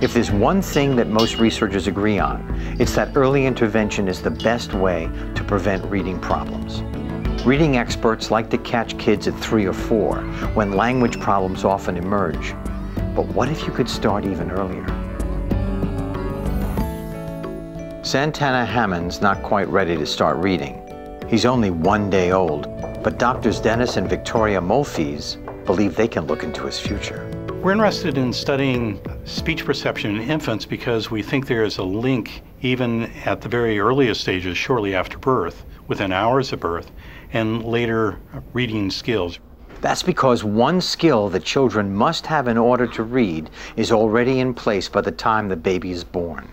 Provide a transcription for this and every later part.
If there's one thing that most researchers agree on, it's that early intervention is the best way to prevent reading problems. Reading experts like to catch kids at three or four, when language problems often emerge. But what if you could start even earlier? Santana Hamond's not quite ready to start reading. He's only one day old, but doctors Dennis and Victoria Molfese believe they can look into his future. We're interested in studying speech perception in infants because we think there is a link even at the very earliest stages, shortly after birth, within hours of birth, and later reading skills. That's because one skill that children must have in order to read is already in place by the time the baby is born.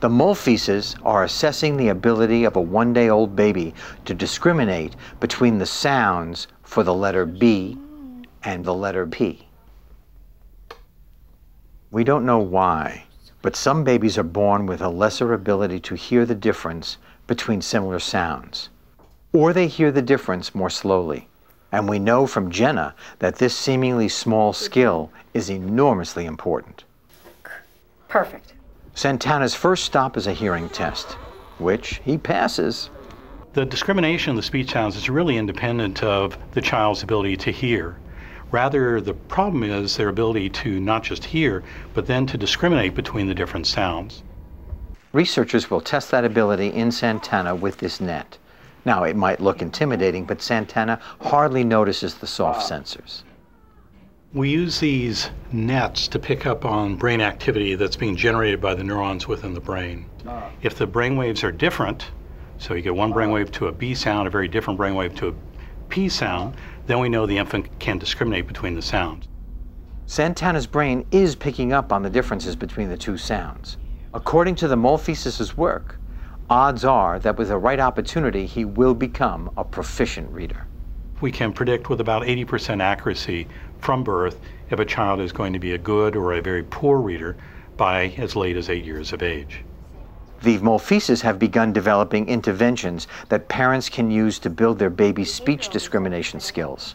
The Molfeses are assessing the ability of a one day old baby to discriminate between the sounds for the letter B and the letter P. We don't know why, but some babies are born with a lesser ability to hear the difference between similar sounds, or they hear the difference more slowly. And we know from Jenna that this seemingly small skill is enormously important. Perfect. Santana's first stop is a hearing test, which he passes. The discrimination of the speech sounds is really independent of the child's ability to hear. Rather, the problem is their ability to not just hear, but then to discriminate between the different sounds. Researchers will test that ability in Santana with this net. Now, it might look intimidating, but Santana hardly notices the soft sensors. We use these nets to pick up on brain activity that's being generated by the neurons within the brain. Ah. If the brain waves are different, so you get one brain wave to a B sound, a very different brain wave to a P sound, then we know the infant can discriminate between the sounds. Santana's brain is picking up on the differences between the two sounds. According to the Molfeses' work, odds are that with the right opportunity, he will become a proficient reader. We can predict with about 80% accuracy from birth if a child is going to be a good or a very poor reader by as late as eight years of age. The Molfeses have begun developing interventions that parents can use to build their baby's speech discrimination skills.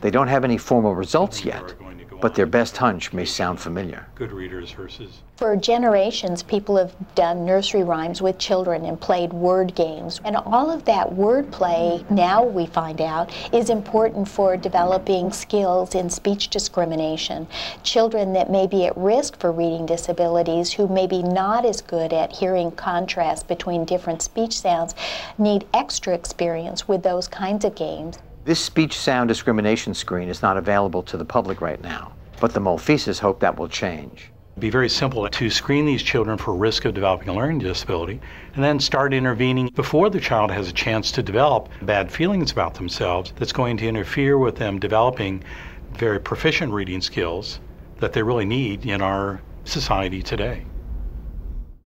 They don't have any formal results yet, but their best hunch may sound familiar. Good readers versus. For generations, people have done nursery rhymes with children and played word games. And all of that wordplay, now we find out, is important for developing skills in speech discrimination. Children that may be at risk for reading disabilities, who may be not as good at hearing contrast between different speech sounds, need extra experience with those kinds of games. This speech sound discrimination screen is not available to the public right now, but the Molfeses hope that will change. It'd be very simple to screen these children for risk of developing a learning disability and then start intervening before the child has a chance to develop bad feelings about themselves that's going to interfere with them developing very proficient reading skills that they really need in our society today.